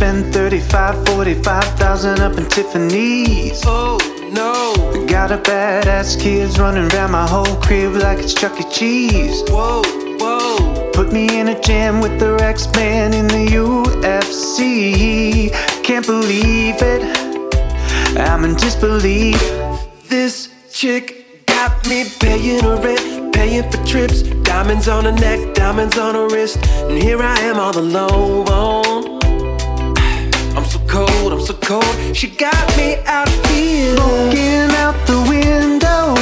spend 35, 45,000 up in Tiffany's. Oh no. I Got a badass kids running around my whole crib like it's Chuck E. Cheese. Whoa, whoa. Put me in a jam with the X-Man in the UFC. Can't believe it. I'm in disbelief. This chick got me paying her rent, paying for trips, diamonds on her neck, diamonds on her wrist, and here I am all alone. Cold, I'm so cold. She got me out here, Looking out the window.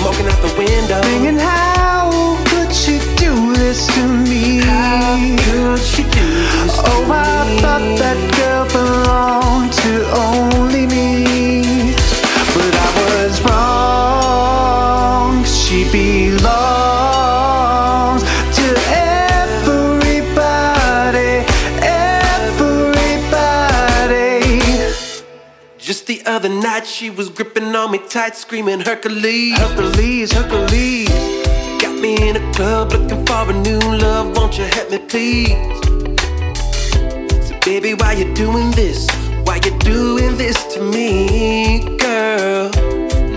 smoking out the window. Thinking, how could she do this to me? How could she Just the other night, she was gripping on me tight, screaming Hercules. Hercules, Hercules. Got me in a club looking for a new love. Won't you help me, please? So, baby, why you doing this? Why you doing this to me, girl?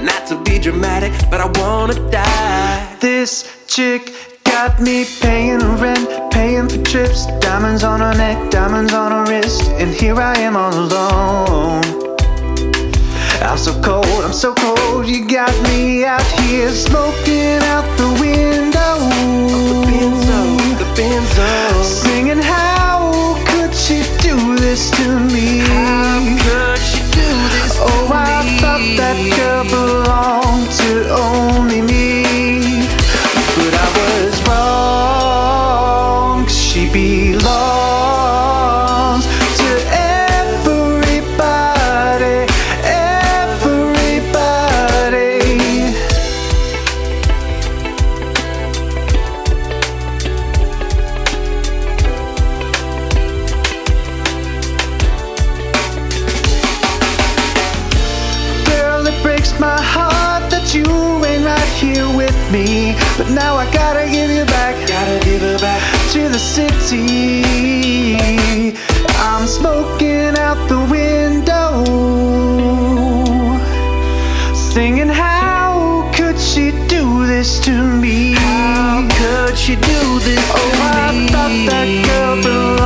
Not to be dramatic, but I wanna die. This chick got me paying rent, paying for trips, diamonds on her neck, diamonds on her wrist, and here I am all alone. I'm so cold, I'm so cold, you got me out here smoking out the window. Benzo, the Benzo. Singing, how could she do this to me? My heart that you ain't right here with me. But now I gotta give you back Gotta give her back. to the city. I'm smoking out the window, singing, How could she do this to me? How could she do this to Oh, I me? thought that girl